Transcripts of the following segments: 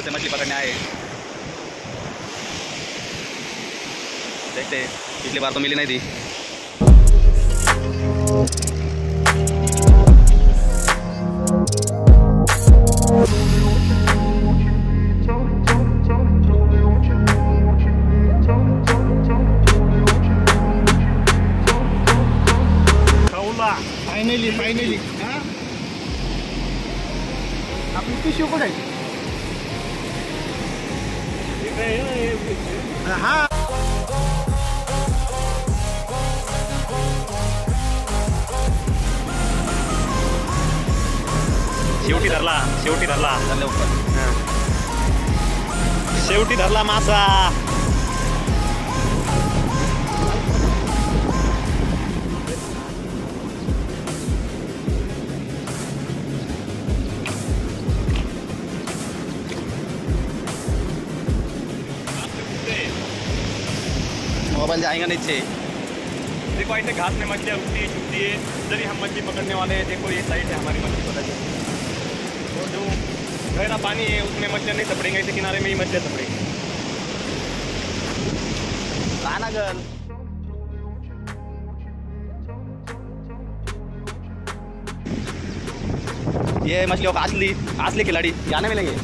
फिर से मछली पकड़ने आए। देखते पिछली बार तो मिली नहीं थी। फायनली फायनली आपली पिशवी कुठे हा शेवटी धरला शेवटी धरला चल ऊपर शेवटी धरला मासा Mobile जाएगा नीचे। देखो ऐसे घास में मछलियाँ उगती है छुपती है। जब हम मछली पकड़ने वाले हैं। देखो ये साइड है हमारी मछली पकड़ तो जो गहरा पानी है उसमें मछलियाँ नहीं सपड़ेंगे ऐसे किनारे में ही मछलियाँ सपड़ेंगी। गाना गर्ल ये मछलियों का असली असली खिलाड़ी जाने मिलेंगे।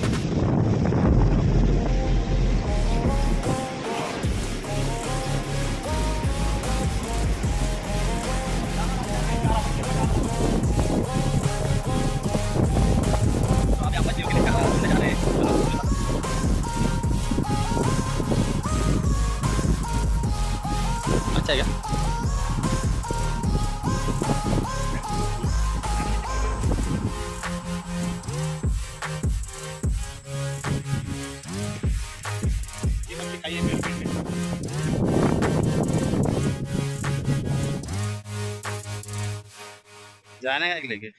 जाने का लेके?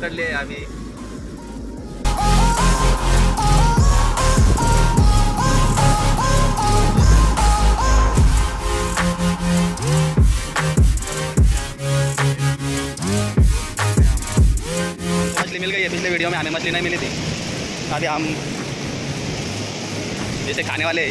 पकड़ ले अभी मिल गई है, पिछले वीडियो में हमें मछली नहीं मिली थी। अभी हम जैसे खाने वाले